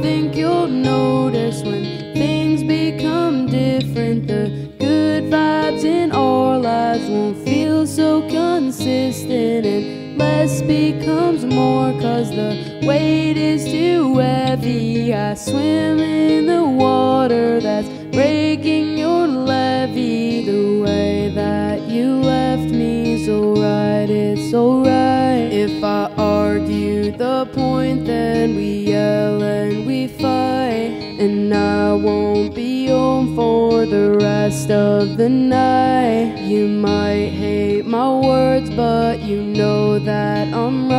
think you'll notice when things become different. The good vibes in our lives won't feel so consistent, and less becomes more, cause the weight is too heavy. I swim in the water that's. And I won't be home for the rest of the night. You might hate my words, but you know that I'm right.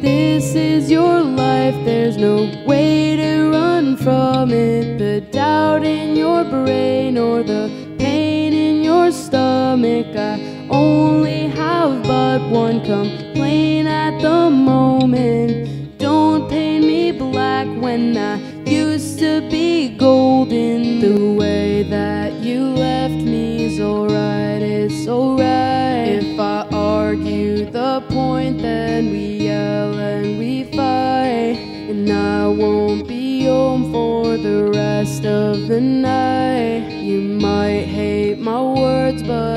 This is your life, there's no way to run from it. The doubt in your brain or the pain in your stomach. I only have but one complaint at the moment. Don't paint me black when I used to be golden. The way that you left won't be home for the rest of the night. You might hate my words, but